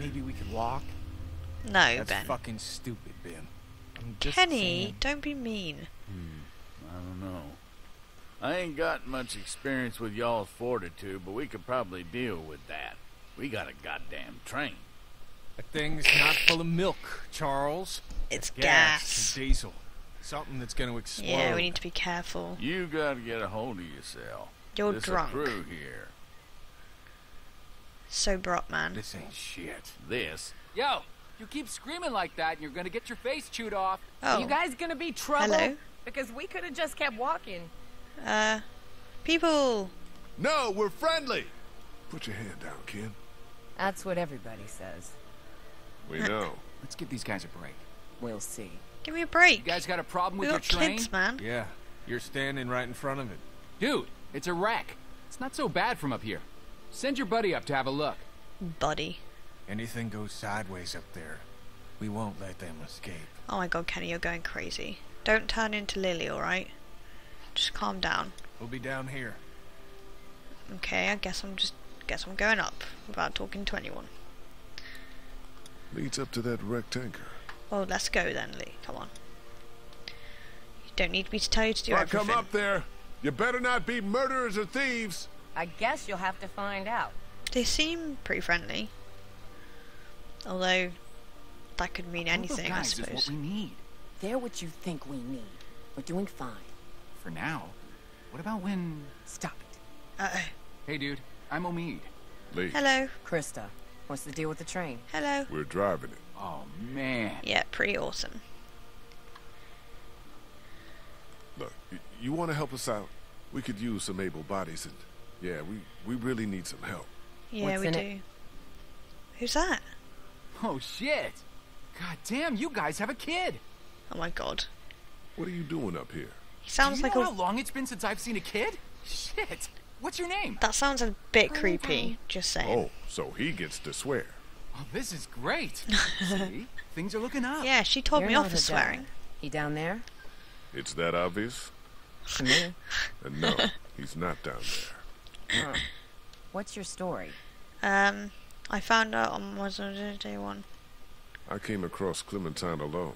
maybe we could walk? No, That's Ben. fucking stupid, Ben. I'm just Kenny, saying. don't be mean. Hmm, I don't know. I ain't got much experience with y'all's fortitude, but we could probably deal with that. We got a goddamn train. That thing's not full of milk, Charles. It's gas. gas. and diesel. Something that's gonna explode. Yeah, we need to be careful. You gotta get a hold of yourself. You're This a drunk. crew here. Sober up, man. This ain't shit. This. Yo, you keep screaming like that and you're gonna get your face chewed off. Oh, You guys gonna be trouble? hello. Because we could have just kept walking. Uh, people. No, we're friendly. Put your hand down, Ken. That's what everybody says. We know. Let's give these guys a break. We'll see. Give me a break. You guys got a problem we with your got train? kids, man. Yeah, you're standing right in front of it. Dude, it's a wreck. It's not so bad from up here. Send your buddy up to have a look. Buddy. Anything goes sideways up there, we won't let them escape. Oh my god, Kenny, you're going crazy. Don't turn into Lily, alright? Just calm down. We'll be down here. Okay, I guess I'm just guess I'm going up without talking to anyone. Leads up to that wrecked tanker. Well, let's go then, Lee. Come on. You don't need me to tell you to do If I everything. come up there, you better not be murderers or thieves. I guess you'll have to find out. They seem pretty friendly. Although that could mean anything, I guys is suppose. what we need. They're what you think we need. We're doing fine. For now. What about when... Stop it. Uh oh. Hey, dude. I'm Omid. Lee, Hello. Krista, what's the deal with the train? Hello. we're driving it. Oh, man. Yeah, pretty awesome. Look, you want to help us out? We could use some able bodies, and yeah, we we really need some help. Yeah, What's we do. it? Who's that? Oh, shit. God damn, you guys have a kid. Oh my god. What are you doing up here? He sounds Do you like know a. how long it's been since I've seen a kid? Shit. What's your name? That sounds a bit creepy. Just saying. Oh, so he gets to swear. Oh, this is great. See? Things are looking up. Yeah, she told You're me off for her dad. swearing. He down there? It's that obvious? To me. And no, he's not down there. Huh. What's your story? Um, I found out on was day one. I came across Clementine alone.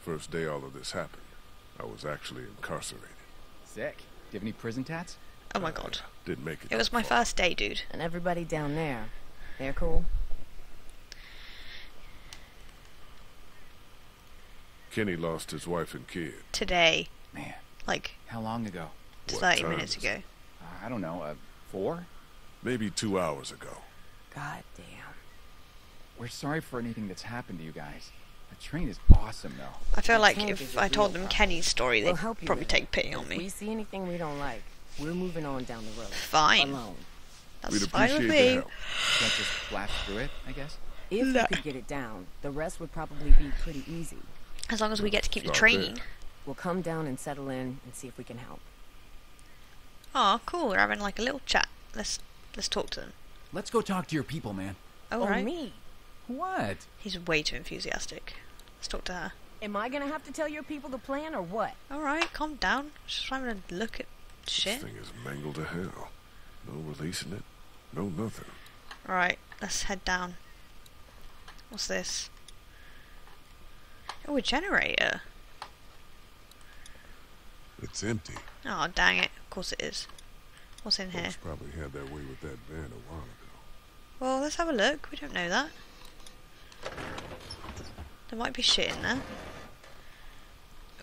First day all of this happened. I was actually incarcerated. Sick. Do you have any prison tats? Oh my god. Didn't make it. It was my far. first day, dude. And everybody down there. They're cool? Kenny lost his wife and kid. Today, Man, like how long ago? 30 minutes ago. Uh, I don't know. Uh, four? Maybe two hours ago. God damn. We're sorry for anything that's happened to you guys. The train is awesome, though. I feel like can't if I told them problems. Kenny's story, We'll they'd help you probably take pity on me. If we see anything we don't like, we're moving on down the road. Fine. Alone. That's We'd fine with appreciate the me. help. Can't just blast through it, I guess. If No. you could get it down, the rest would probably be pretty easy. As long as we get to keep the Start train. there. We'll come down and settle in and see if we can help. Oh, cool. We're having like a little chat. Let's let's talk to them. Let's go talk to your people, man. All oh, right. me? What? He's way too enthusiastic. Let's talk to her. Am I gonna have to tell your people the plan or what? All right, calm down. Just having a look at shit. This thing is mangled to hell. No releasing it. No nothing. All right, let's head down. What's this? Oh, a generator. It's empty. Oh, dang it. Of course it is. What's in here? Probably had that way with that van a while ago. Well, let's have a look. We don't know that. There might be shit in there.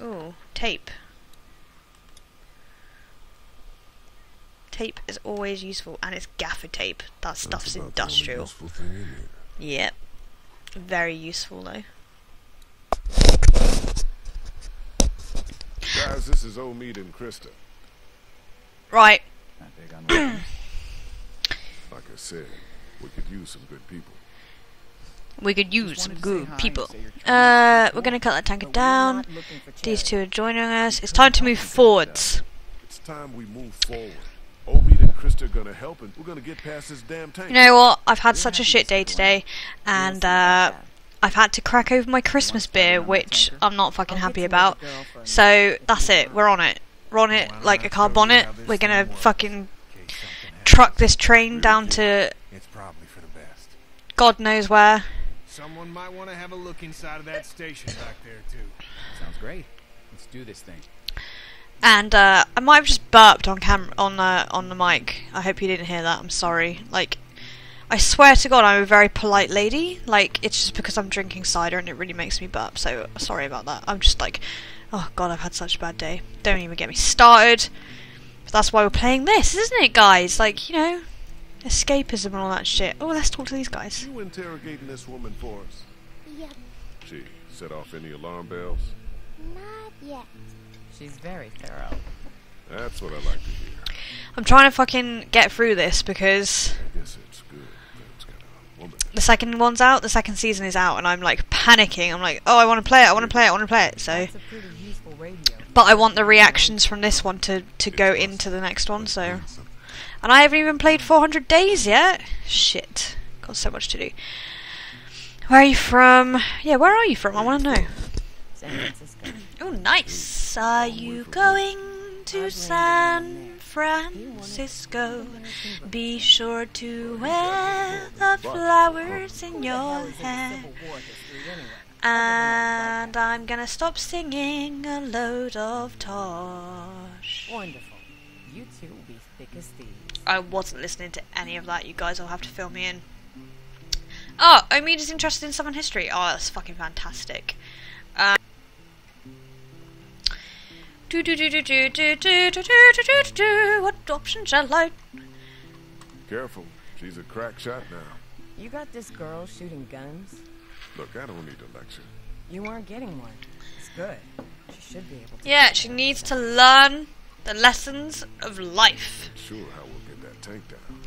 Ooh, tape. Tape is always useful, and it's gaffer tape. That stuff's about the only industrial. in. Yep. Very useful, though. Guys, this is Omid and Krista. Right. Not big on weapons. Like I said, we could use some good people. We could use some wanted to say good people. say your train is Uh, we're gonna cut that tanker down. not looking for These two are joining us. It's time to move forwards. It's time we move forward. Omid and Krista are gonna help, and we're gonna get past this damn tank. You know what? I've had such a shit day today, and uh, I've had to crack over my Christmas beer, which I'm not fucking happy to know the about. girl for a So that's it. We're on it. We're it like a car bonnet. We're gonna fucking In case something happens. truck this train down to It's probably for the best. God knows where. Someone might want to have a look inside of that station back there, too. Sounds great. Let's do this thing. And uh, I might have just burped on cam on uh, on the mic. I hope you didn't hear that. I'm sorry. Like, I swear to God, I'm a very polite lady. Like, it's just because I'm drinking cider and it really makes me burp. So sorry about that. I'm just like, oh God, I've had such a bad day. Don't even get me started. But that's why we're playing this, isn't it, guys? Like, you know, escapism and all that shit. Oh, let's talk to these guys. You interrogating this woman for us? Yep, She set off any alarm bells? not yet. She's very thorough. That's what I like to hear. I'm trying to fucking get through this because I guess it's good that it's got a woman. The second one's out, the second season is out, and I'm like panicking. I'm like, oh, I want to play it, I want to play it, I want to play it. So, That's a pretty useful radio. but I want the reactions from this one to to go into the next one. So, and I haven't even played 400 days yet. Shit, got so much to do. Where are you from? Yeah, where are you from? I want to know. San Francisco. Oh, nice. Are you going to San Francisco? Be sure to wear the flowers in your hair. Civil War history anyway. And I'm gonna stop singing a load of tosh. Wonderful. You two will be thick as thieves. I wasn't listening to any of that. You guys will have to fill me in. Oh, Omid is interested in Southern history. Oh, that's fucking fantastic. Um, do do do do do do do do do do do do. What option shall I? Careful, she's a crack shot now. You got this girl shooting guns? Look, I don't need a lecture. You aren't getting one. It's good. She should be able to. Yeah, she needs to learn the lessons of life. Sure how we'll get that tank down.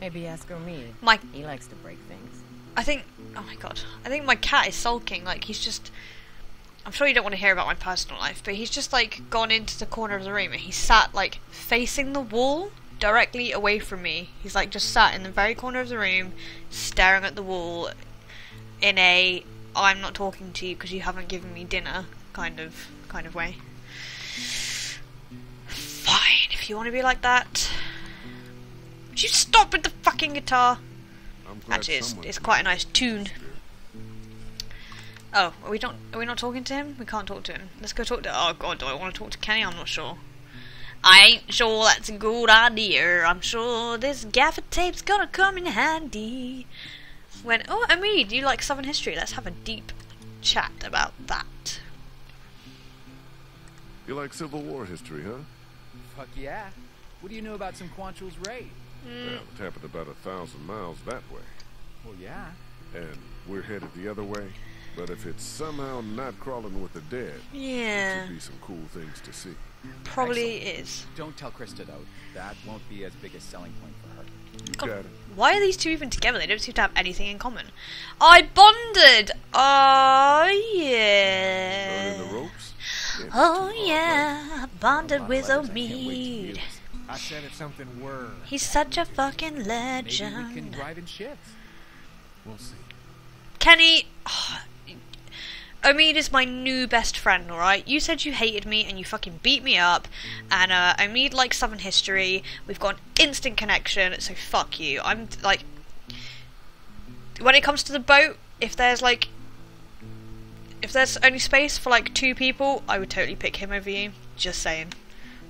Maybe ask me. My, He likes to break things. I think. Oh my god, I think my cat is sulking. Like he's just. I'm sure you don't want to hear about my personal life, but he's just like gone into the corner of the room and he sat like facing the wall directly away from me. He's like just sat in the very corner of the room, staring at the wall in a I'm not talking to you because you haven't given me dinner kind of kind of way. Fine, if you want to be like that. Would you stop with the fucking guitar? Actually, it's, it's quite a nice tune. Spirit. Oh, are we not? Are we not talking to him? We can't talk to him. Let's go talk to. Oh God, do I want to talk to Kenny? I'm not sure. I ain't sure that's a good idea. I'm sure this gaffer tape's gonna come in handy. When oh, do you like Southern history? Let's have a deep chat about that. You like Civil War history, huh? Fuck yeah. What do you know about some Quantrill's raid? Mm. Well, it happened about a thousand miles that way. Well, yeah. And we're headed the other way. But if it's somehow not crawling with the dead, Yeah, it should be some cool things to see. probably is. Don't tell Krista, though. That won't be as big a selling point for her. You God. got it. Why are these two even together? They don't seem to have anything in common. I bonded. Oh yeah. Learning the ropes? Yeah, Oh too hard, yeah, bonded with letters I can't wait to Omid. I said if something were. He's such a fucking legend. Maybe we can legend. drive in shifts. We'll see. Kenny, oh, Omid is my new best friend, alright? You said you hated me and you fucking beat me up, and uh, Omid likes Southern history. We've got an instant connection, so fuck you. I'm like. When it comes to the boat, if there's like. If there's only space for like two people, I would totally pick him over you. Just saying.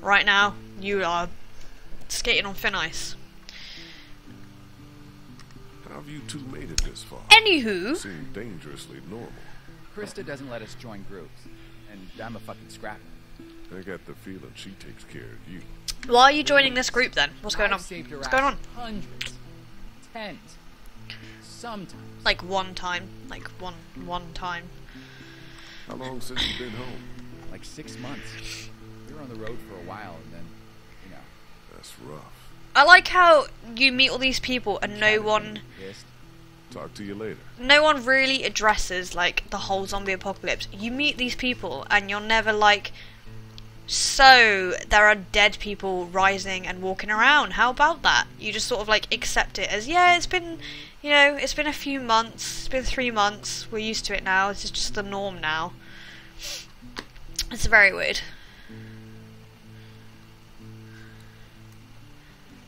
Right now, you are skating on thin ice. How have you two made it this far? Anywho, Seem dangerously normal. Krista doesn't let us join groups. And I'm a fucking scrapper. I got the feeling she takes care of you. why are you joining this group then? What's going on? saved her What's going on? Hundreds. Tens. Sometimes. Like one time, like one one time. How long since you've been home? Like six months. We were on the road for a while, and then, you know. That's rough. I like how you meet all these people and no one Pissed. Talk to you later. no one really addresses like the whole zombie apocalypse. You meet these people and you're never like so there are dead people rising and walking around. How about that? You just sort of like accept it as yeah, it's been you know, it's been a few months, it's been 3 months. We're used to it now. This is just the norm now. It's very weird.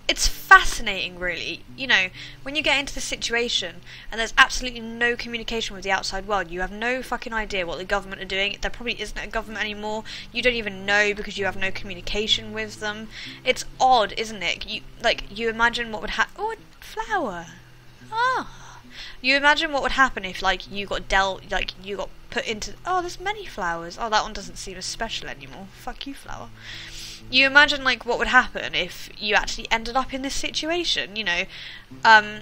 It's fascinating, really. You know, when you get into the situation and there's absolutely no communication with the outside world, you have no fucking idea what the government are doing. There probably isn't a government anymore. You don't even know because you have no communication with them. It's odd, isn't it? You like you imagine what would happen. Oh, flower. Ah. You imagine what would happen if like you got dealt like you got put into oh there's many flowers. Oh that one doesn't seem as special anymore. Fuck you flower you imagine like what would happen if you actually ended up in this situation you know? Um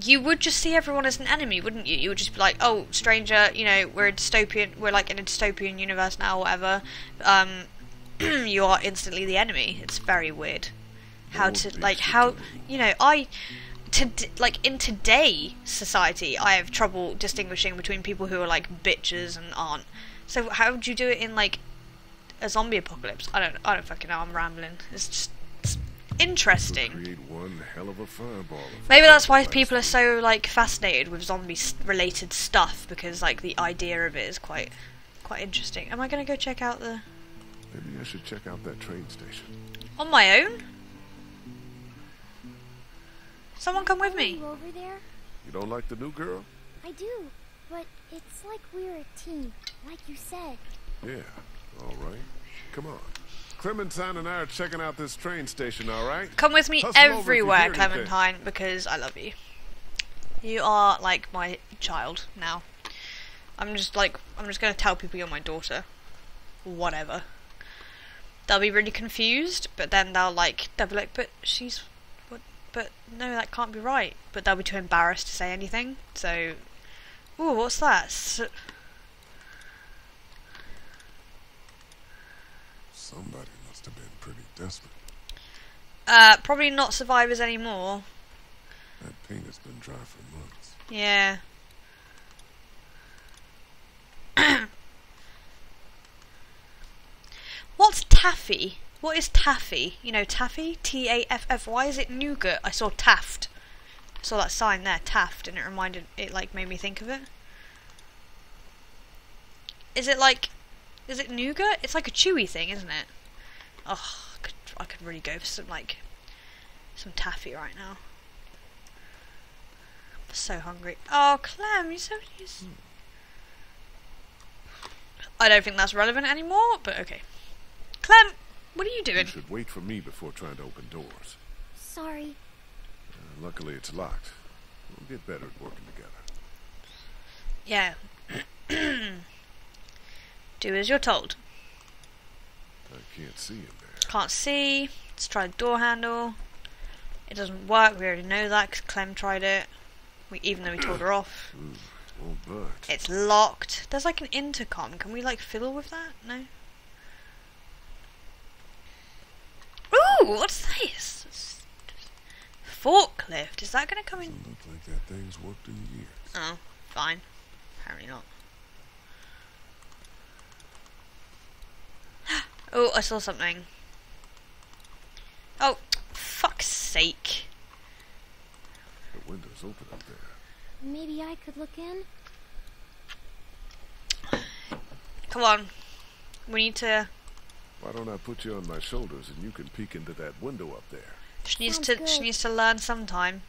you would just see everyone as an enemy wouldn't you? You would just be like oh stranger you know we're a dystopian we're like in a dystopian universe now whatever. Um you are instantly the enemy. It's very weird. How to like how you know i to like in today society i have trouble distinguishing between people who are like bitches and aren't. So how would you do it in like a zombie apocalypse. I don't I don't fucking know, I'm rambling. It's just it's interesting. One hell of a fireball. if Maybe that's why people are so like fascinated with zombie related stuff because like the idea of it is quite quite interesting. Am I going to go check out the Maybe I should check out that train station. on my own? Someone come with Are me. you over there? You don't like the new girl? I do, but it's like we're a team, like you said. Yeah. All right. Come on. Clementine and I are checking out this train station, all right? Come with me Hustle over if you everywhere, anything. Clementine, because I love you. You are like my child now. I'm just like I'm just gonna tell people you're my daughter. Whatever. They'll be really confused, but then they'll like they'll be like, but she's what but no, that can't be right. But they'll be too embarrassed to say anything. So Ooh, what's that? S- Somebody must have been pretty desperate. uh probably not survivors anymore. That paint has been dry for months. Yeah. What's taffy? What is taffy? You know, taffy? T A F F. Why is it nougat? I saw Taft. I saw that sign there, Taft, and it reminded, it like made me think of it. Is it like, is it nougat? It's like a chewy thing, isn't it? Oh, I could, I could really go for some like, some taffy right now. I'm so hungry. Oh, Clem, you're so. You're s- I don't think that's relevant anymore, but okay. Clem, what are you doing? You should wait for me before trying to open doors. Sorry. Uh, luckily, it's locked. We'll get better at working together. Yeah. Do as you're told. I can't see him there. Can't see. Let's try the door handle. It doesn't work. We already know that 'cause Clem tried it. We, even though we told her off. Ooh, oh, won't. It's locked. There's like an intercom. Can we like fiddle with that? No. Ooh, what's this? It's- Forklift. Is that gonna come in? Doesn't look like that thing's worked in years. Oh, fine. Apparently not. Oh, I saw something. Oh, fuck's sake. The window's open up there. Maybe I could look in? Come on. We need to. Why don't I put you on my shoulders and you can peek into that window up there? She needs Sounds to. good. She needs to learn sometime.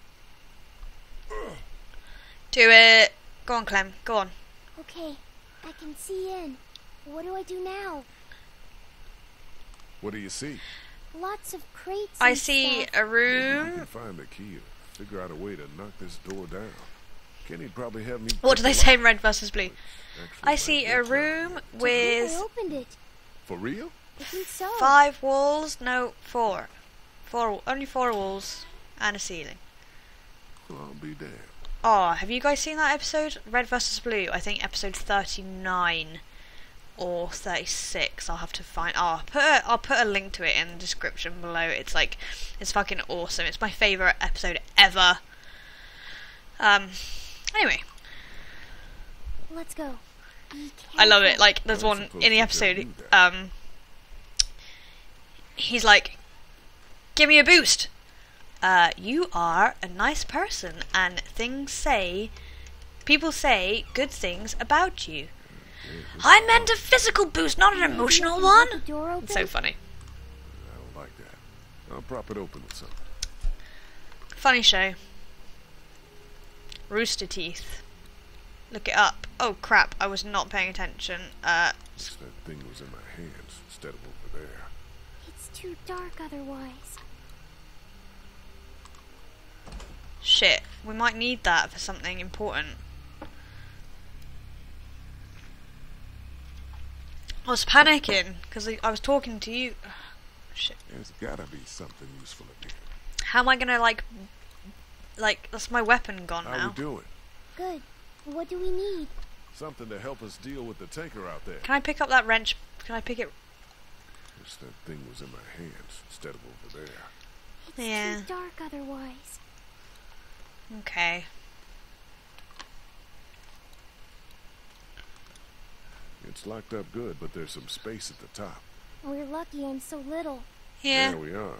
Do it. Go on, Clem. Go on. Okay, I can see in. What do I do now? What do you see? Lots of crates. I and see stuff. a Maybe I can find the key or figure out a way to knock this door down. Kenny'd probably have me. What do they say in red versus blue? I see a work out. room with I opened it. For real? I think so. five walls. No, four. Four. Only four walls and a ceiling. Well, I'll be damned. Oh, have you guys seen that episode? Red versus Blue. I think episode thirty-nine or thirty-six. I'll have to find. Oh, I'll put a, I'll put a link to it in the description below. It's like it's fucking awesome. It's my favorite episode ever. Um. Anyway, Let's go. I love it. Like there's one in the episode. Um. He's like, "Give me a boost." Uh, you are a nice person, and things say, people say good things about you. I meant a physical boost, not an emotional one. hold the door It's so funny. I don't like that. I'll prop it open with something. Funny show. Rooster Teeth. Look it up. Oh crap, I was not paying attention. Uh, Wish that thing was in my hands instead of over there. It's too dark otherwise. shit. We might need that for something important. I was panicking because I I was talking to you. Shit. There's gotta be something useful in here. How am I gonna like, like that's my weapon gone How now? we doing? Good. What do we need? Something to help us deal with the tanker out there. Can I pick up that wrench? Can I pick it? Wish that thing was in my hands instead of over there. It's Yeah. too dark otherwise. Okay. It's locked up good, but there's some space at the top. We're lucky I'm so little. Yeah. There we are.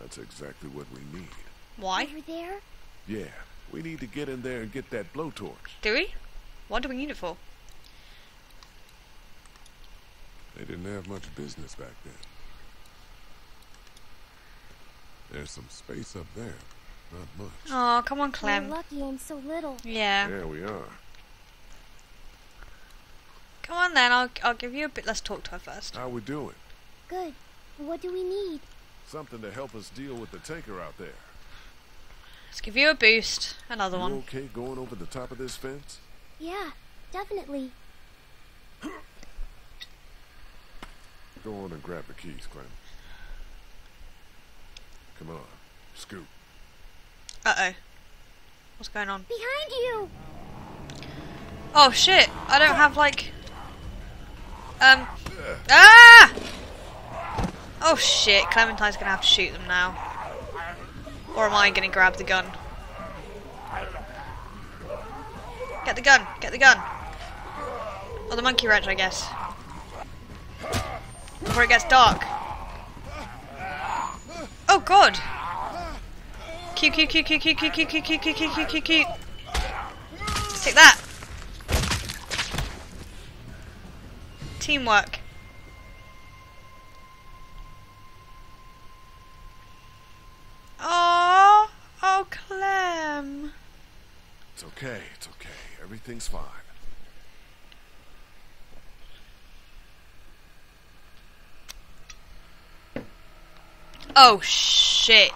That's exactly what we need. Why? Over there? Yeah, we need to get in there and get that blowtorch. Do we? What do we need it for? They didn't have much business back then. There's some space up there. Not much. Oh, come on, Clem. We're lucky I'm so little. Yeah. There we are. Come on then. I'll I'll give you a bit. Let's talk to her first. How we doing? Good. What do we need? Something to help us deal with the tanker out there. Let's give you a boost. Another You one. okay going over the top of this fence? Yeah, definitely. Go on and grab the keys, Clem. Come on, scoot. Uh oh. What's going on? Behind you! Oh shit! I don't have like. Um. Ah! Oh shit! Clementine's gonna have to shoot them now. Or am I gonna grab the gun? Get the gun! Get the gun! Or the monkey wrench, I guess. Before it gets dark. Oh god! Q Q Q Q Q Q Q Q Q Q Q Q Q. Take that! Teamwork. Oh, oh, Clem. It's okay, it's okay. Everything's fine. Oh shit.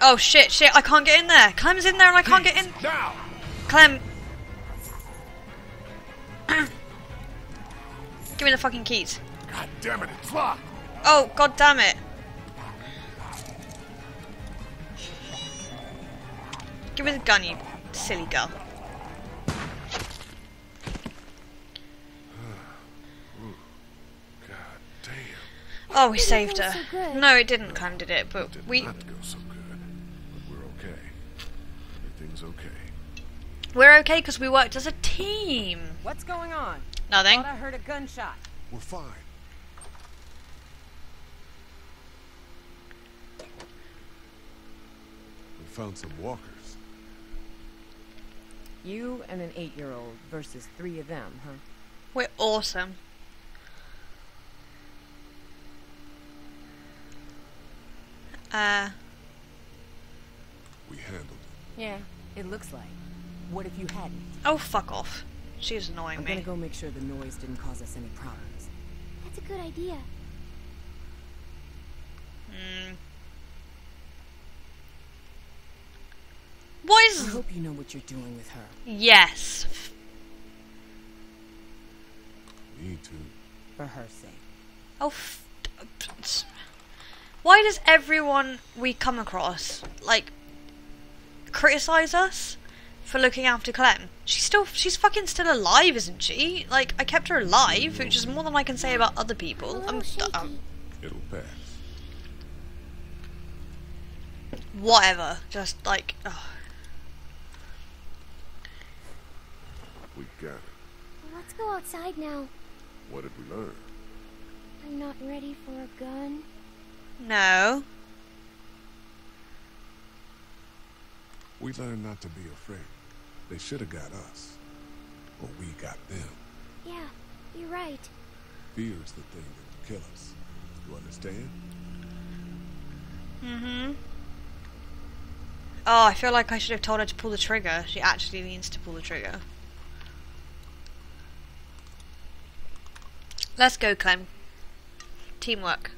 Oh shit, shit! I can't get in there. Clem's in there and I can't get in. Now! Clem. Give me the fucking keys. God damn it, it's locked! Oh, god damn it. Give me the gun, you silly girl. Oh, god damn. Oh, we Didn't saved her. so. No, it didn't, Clem did it, but Did we not go so good. But we're okay. Everything's okay. we're okay because we worked as a team. What's going on? Nothing. Thought I heard a gunshot. We're fine. We found some walkers. You and an eight-year-old versus three of them, huh? We're awesome. Uh, We handled it. Yeah, it looks like. What if you hadn't? oh fuck off. She's annoying I'm me. gonna go make sure the noise didn't cause us any problems. That's a good idea. Mm. What I hope you know what you're doing with her. Yes. Me too. For her sake. Oh. F- Why does everyone we come across like criticize us for looking after Clem? She's still, she's fucking still alive, isn't she? Like I kept her alive, which is more than I can say about other people. I'm, shaky. um, It'll pass. whatever. Just like, ugh. We got it. Let's go outside now. What did we learn? I'm not ready for a gun. no. We learned not to be afraid. They should have got us. Or we got them. Yeah, you're right. Fear's the thing that will kill us. You understand? Mm-hmm. Oh, I feel like I should have told her to pull the trigger. She actually means to pull the trigger. Let's go, Clem. Teamwork.